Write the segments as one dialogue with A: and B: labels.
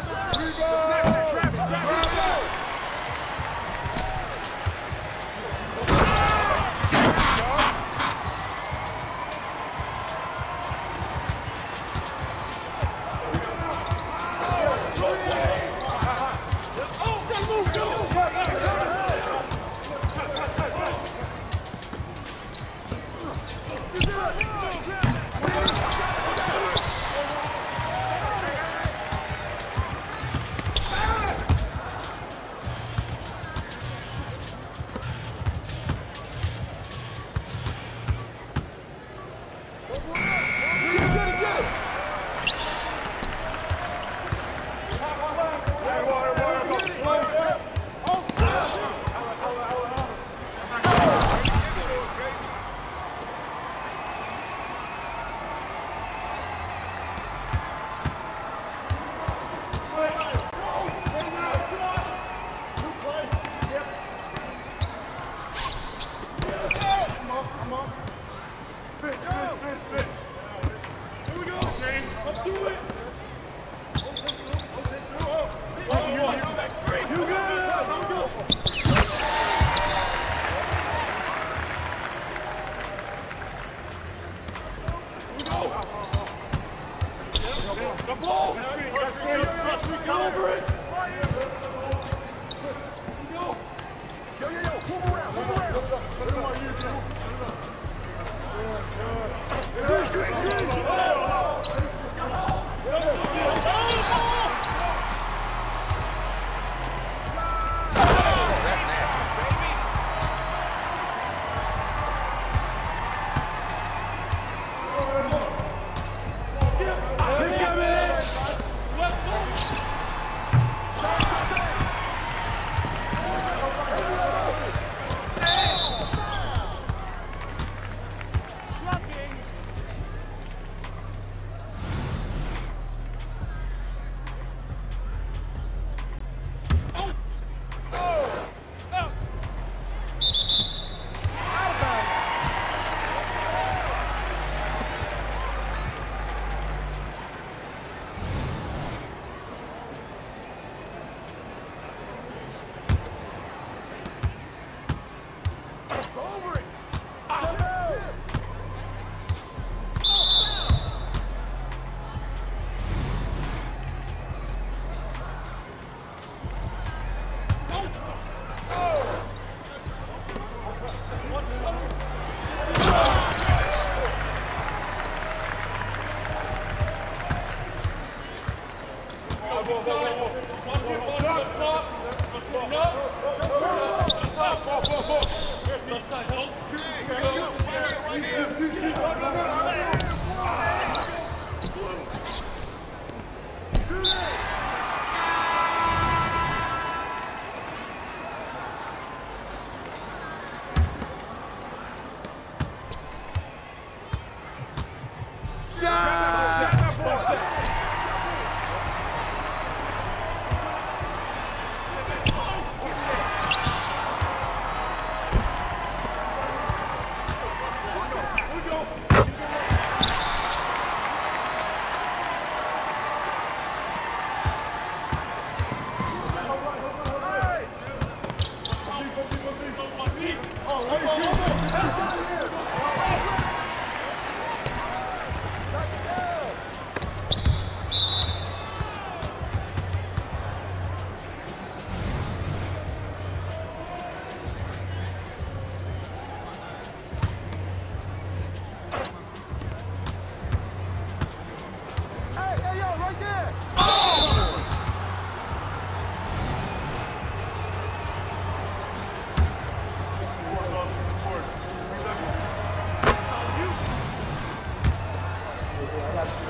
A: Here we go!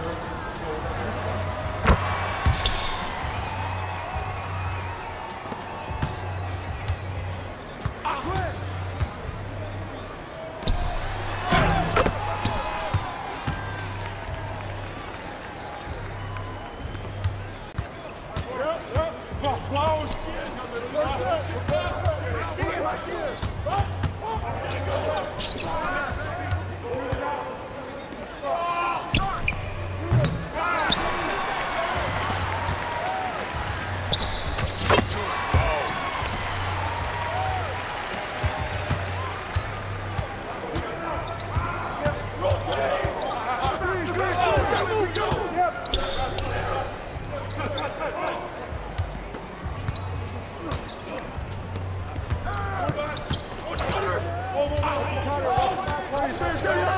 A: Thank you. Corinthians ganhou!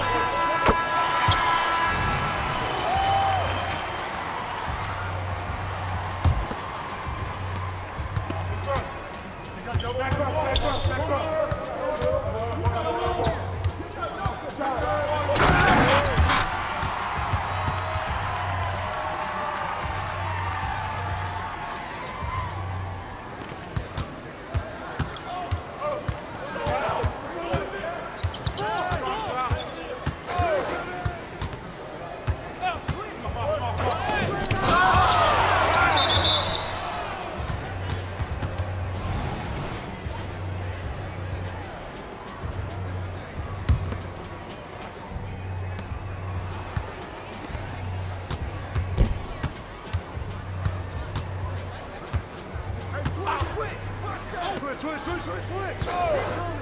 A: Bye. Switch, switch, switch, switch, switch! Oh.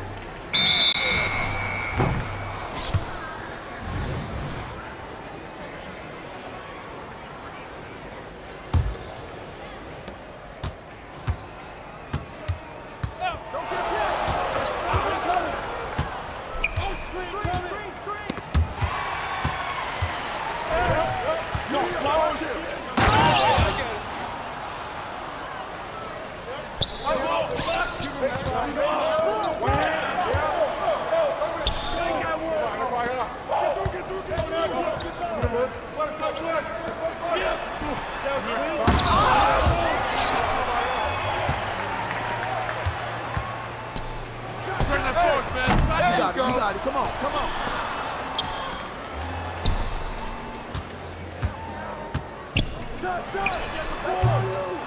A: 在在点个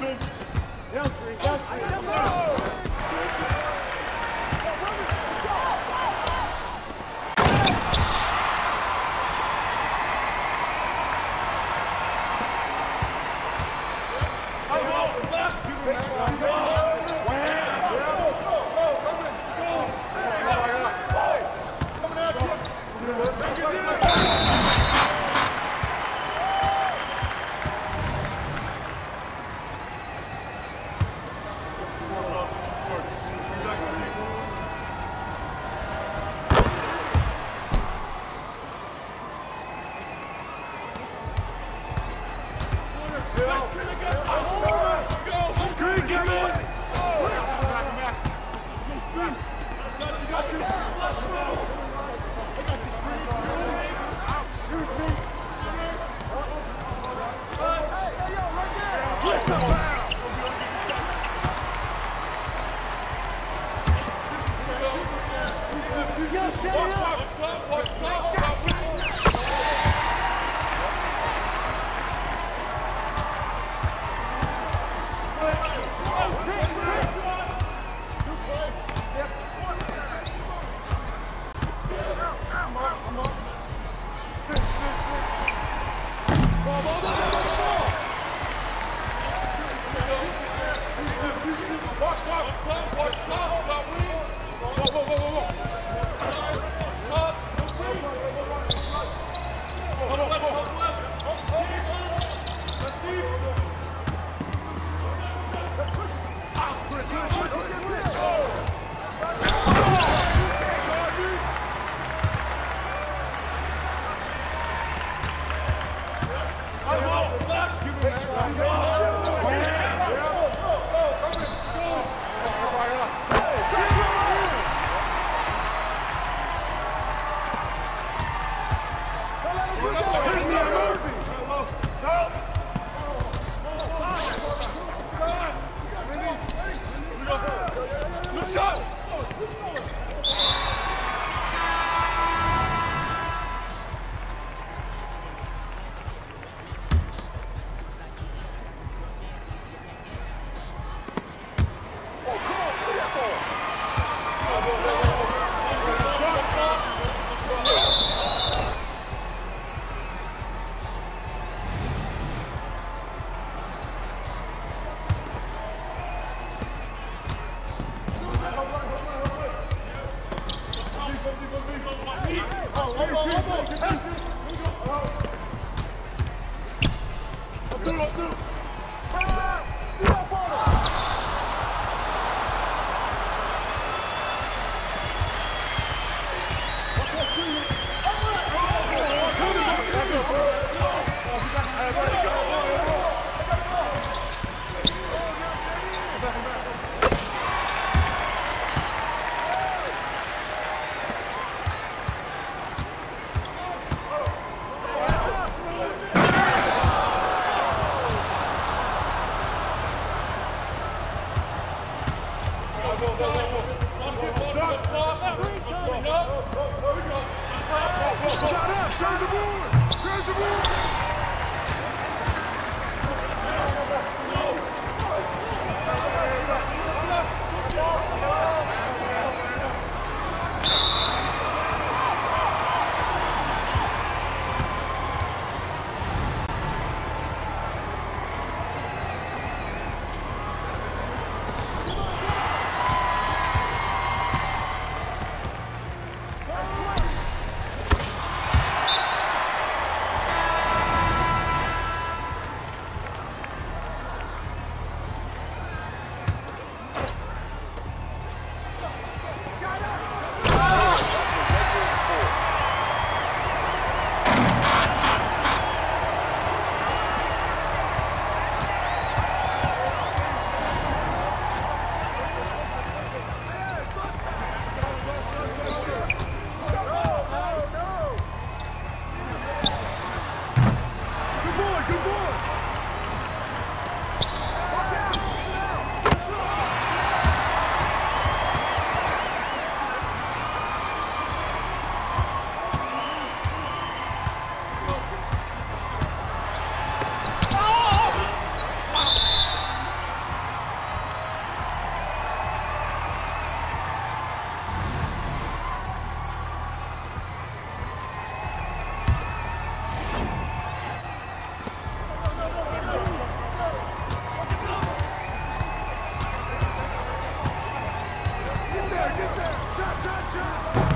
A: Down three, down three. Let's go! Shut up! Show the board! Show the board! Get there! Shot, shot, shot!